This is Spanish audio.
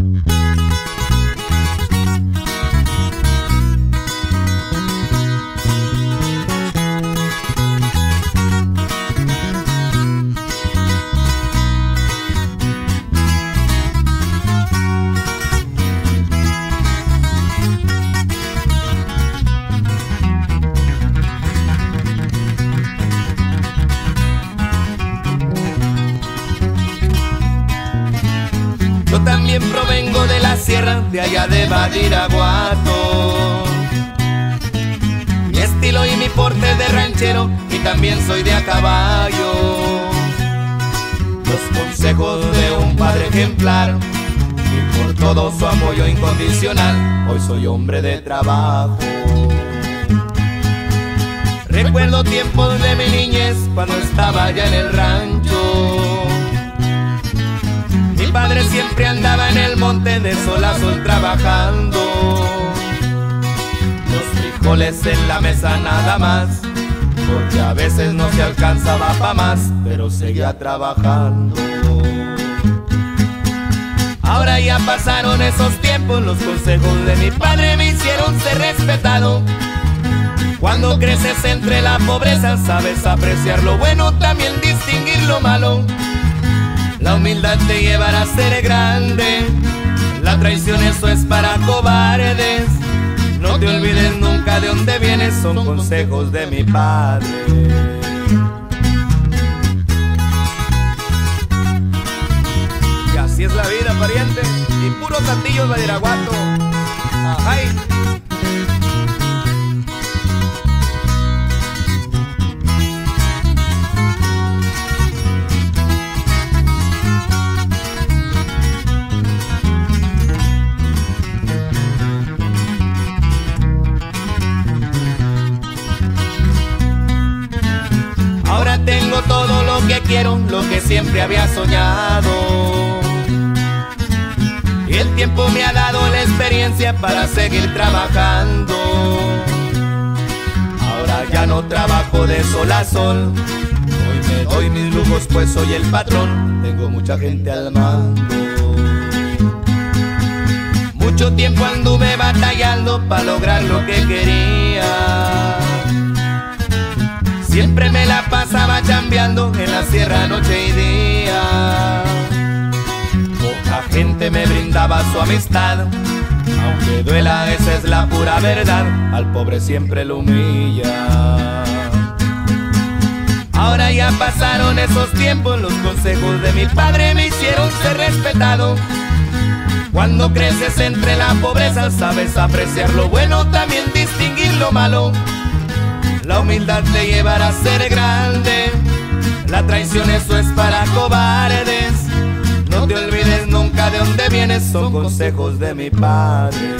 Música sierra, de allá de Badiraguato. Mi estilo y mi porte de ranchero, y también soy de a caballo. Los consejos de un padre ejemplar, y por todo su apoyo incondicional, hoy soy hombre de trabajo. Recuerdo tiempos de mi niñez, cuando estaba allá en el rancho. De sol a sol trabajando. Los frijoles en la mesa nada más, porque a veces no se alcanzaba pa' más, pero seguía trabajando. Ahora ya pasaron esos tiempos, los consejos de mi padre me hicieron ser respetado. Cuando creces entre la pobreza, sabes apreciar lo bueno, también distinguir lo malo. La humildad te llevará a ser grande. La traición eso es para cobardes. No te olvides nunca de dónde vienes, son consejos de mi padre. Y así es la vida, pariente. Y puro cantillo de Badiraguato. Ay. Lo que siempre había soñado. Y el tiempo me ha dado la experiencia para seguir trabajando. Ahora ya no trabajo de sol a sol. Hoy me doy mis lujos pues soy el patrón. Tengo mucha gente al mando. Mucho tiempo anduve batallando para lograr lo que quería. Siempre me la pasaba chambeando en la sierra noche y día. Poca gente me brindaba su amistad, aunque duela, esa es la pura verdad. Al pobre siempre lo humilla. Ahora ya pasaron esos tiempos, los consejos de mi padre me hicieron ser respetado. Cuando creces entre la pobreza, sabes apreciar lo bueno, también distinguir lo malo. La humildad te llevará a ser grande. La traición eso es para cobardes. No te olvides nunca de dónde vienes, son consejos de mi padre.